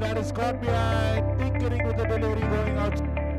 that is caught behind, tinkering with the delivery going out.